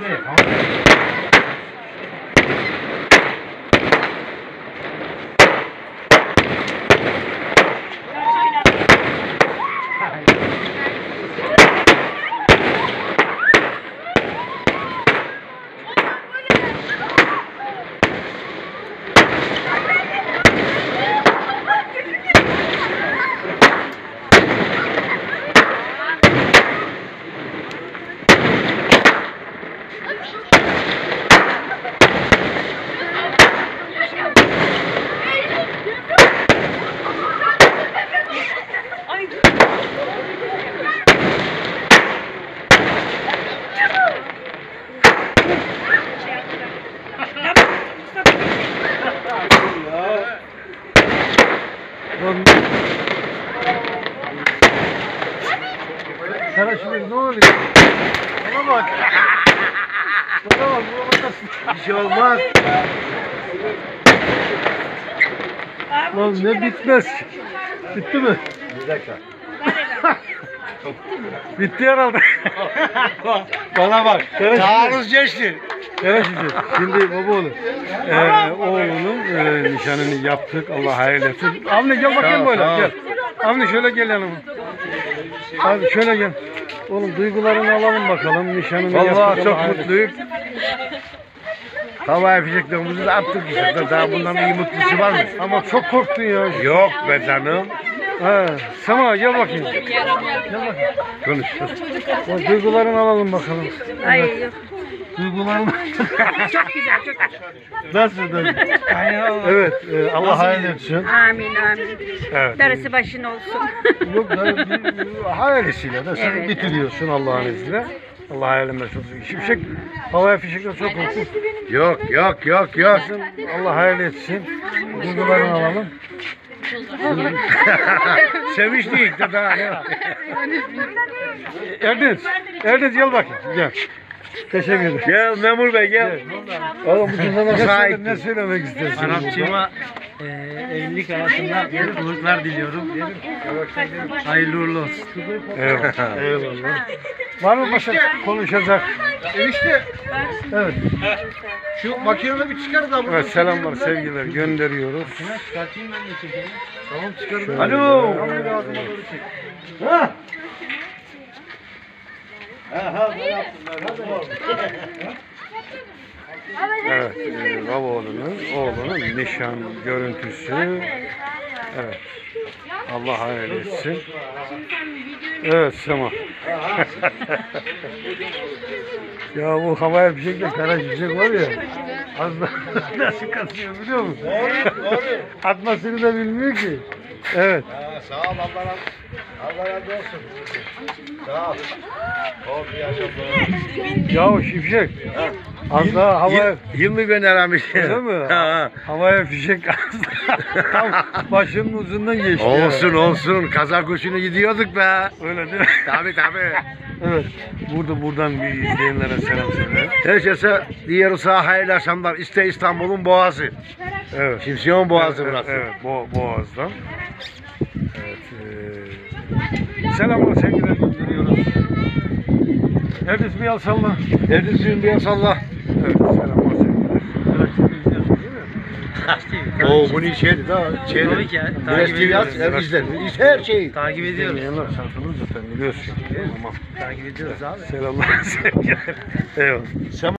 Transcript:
Lan. Şimdi ne oluyor? Bana bak. Bana bak, buna bakasın. Bir şey olmaz. Lan ne bitmez? Bitti mi? Bir dakika. Bitti herhalde. Bana bak. Taarruz geçti. Evet şimdi, şimdi babaoğlu, ee, oğlunun e, nişanını yaptık. Allah hayırlı etsin. Avni gel bakayım böyle, gel. Avni şöyle gel yanıma. Abi şöyle gel. Oğlum duygularını alalım bakalım. Nişanını. Vallahi Allah çok mutluyum. Havai fişeklerimizi de attık işte. Daha bundan iyi mutlusu var mı? Ama çok korktun ya. Yok be canım. He, Sema gel bakayım. Gel bakayım. Konuş. O duygularını alalım bakalım. Ay yok. Duygularını. Çok güzel, çok güzel. Nasıl nasıl? Evet, e, Allah hayırlı etsin. Amin, amin. Evet. Darısı başın olsun. Yok da bir- hayırlısıyla da sen Evet. bitiriyorsun Allah'ın izniyle. Allah hayırlı olsun. Şimşek havaya fişekler çok korkun. Yok yok yok yok. Allah hayırlı etsin. Duygularını alalım. Sevinçliyik de daha ne? Erdinç, Erdinç gel bakayım. Gel. Teşekkür ederim. Gel memur bey gel. Oğlum bugün sana ne, Müsait. söyle, ne söylemek istersin? Arapçıma e, evlilik hayatında mutluluklar diliyorum. Hayırlı uğurlu olsun. Eyvallah. Eyvallah. Var mı başka konuşacak? Enişte Evet. şu makineyi bir çıkar da Evet selamlar, sevgiler gönderiyoruz. Çıkartayım ben de. Tamam çıkar. Şöyle Alo. Ha. Evet, e, Babaoğlu'nun oğlunun nişan görüntüsü. Evet. Allah hayırlı etsin. Evet Sema. Ya bu havaya bir şekilde kara çiçek var ya. Az da nasıl kasıyor biliyor musun? Atmasını da bilmiyor ki. Evet. Ha, sağ ol Allah razı Allah razı olsun. Sağ ol. Oldu iyi akşamlar. Ya Şifşek. Az daha havaya... Yıllı ben aramış. Öyle mi? Ha. Havaya fişek tam başımın ucundan geçti. Olsun olsun. Kazak kuşunu gidiyorduk be. Öyle değil mi? Tabii tabii. Evet. Burada buradan bir izleyenlere selam söyle. Herkese diğer sağ hayırlı akşamlar. İşte İstanbul'un boğazı. Evet. Şimşek'in boğazı evet, burası. Evet, Bo Boğaz'dan. Evet. E, selamlar, sevgiler gönderiyoruz. Neredesin bir el salla. Neredesin diye salla. Evet, selamlar, sevgiler. Evet, şimdi izliyorsun değil mi? Oo bunu içeri daha. İçeri. Tabii ki ya, Biraz takip TV aç, ediyoruz. ev izler. İşte her şeyi. Takip ediyoruz. Dinleyenler şarkımız zaten biliyorsun. Tamam. Takip ediyoruz abi. Selamlar, sevgiler. Eyvallah.